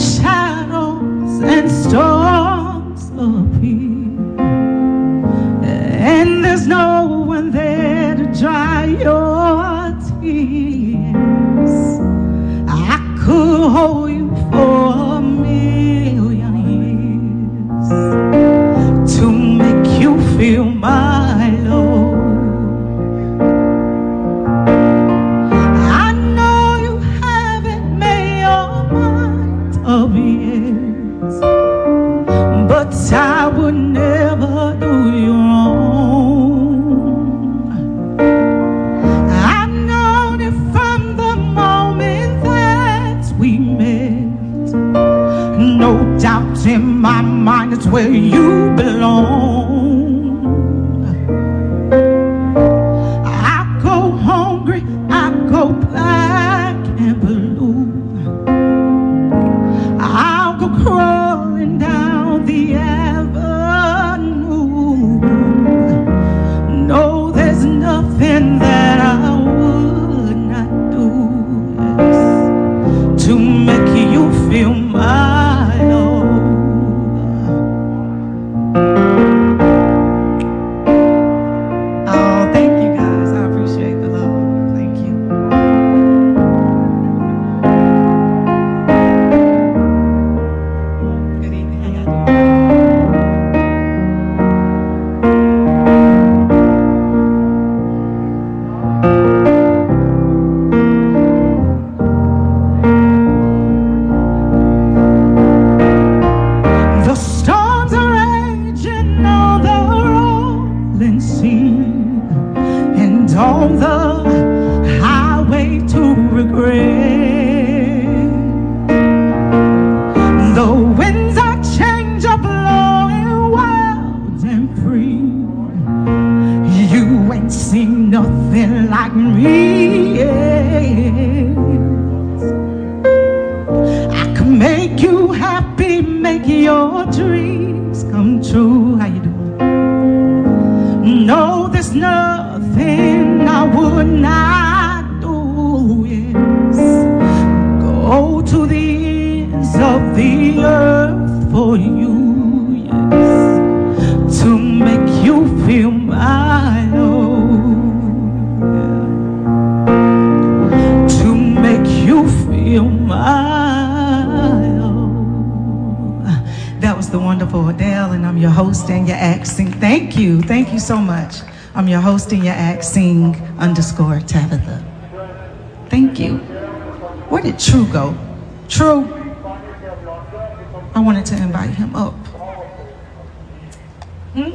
shadows and storms appear, and there's no one there to dry your tears. I could hold you for a million where you belong. I go hungry, I go black sea and on the highway to regret. The winds are change are blowing wild and free. You ain't seen nothing like me yet. I can make you happy, make your dreams come true. No, there's nothing I would not do. Yes, go to the ends of the earth for you. Yes, to make you feel my love. Yeah to make you feel my wonderful Adele, and I'm your host and your acting. Thank you, thank you so much. I'm your host and your acting underscore Tabitha. Thank you. Where did True go? True. I wanted to invite him up. Hmm?